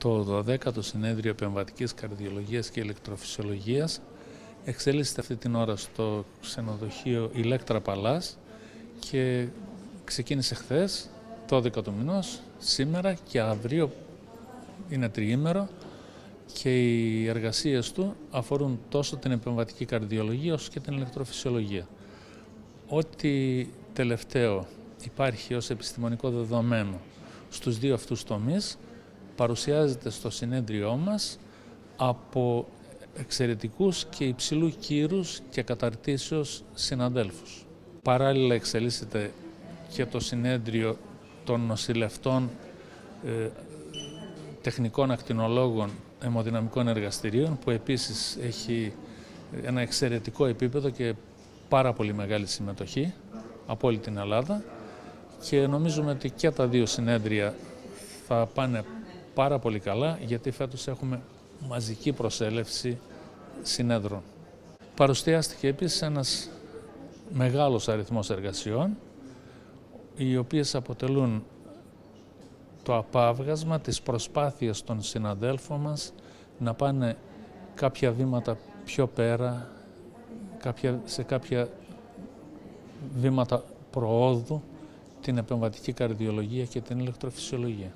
Το 12ο Συνέδριο Επεμβατικής Καρδιολογίας και Ηλεκτροφυσιολογίας εξελίσσεται αυτή την ώρα στο ξενοδοχείο Ηλέκτρα Παλάς και ξεκίνησε χθες, το 12 του μηνός, σήμερα και αύριο είναι τριήμερο και οι εργασίες του αφορούν τόσο την επεμβατική καρδιολογία όσο και την ηλεκτροφυσιολογία. Ό,τι τελευταίο υπάρχει ως επιστημονικό δεδομένο στους δύο αυτούς τομείς παρουσιάζεται στο συνέδριό μας από εξαιρετικούς και υψηλού κύρους και καταρτήσεως συναντέλφους. Παράλληλα εξελίσσεται και το συνέδριο των νοσηλευτών ε, τεχνικών ακτινολόγων αιμοδυναμικών εργαστηρίων που επίσης έχει ένα εξαιρετικό επίπεδο και πάρα πολύ μεγάλη συμμετοχή από όλη την Ελλάδα και νομίζουμε ότι και τα δύο συνέδρια θα πάνε πάρα πολύ καλά γιατί φέτος έχουμε μαζική προσέλευση συνέδρων. Παρουσιάστηκε επίσης ένας μεγάλος αριθμός εργασιών οι οποίες αποτελούν το απάβγασμα της προσπάθειας των συναδέλφων μας να πάνε κάποια βήματα πιο πέρα, κάποια, σε κάποια βήματα προόδου την επεμβατική καρδιολογία και την ηλεκτροφυσιολογία.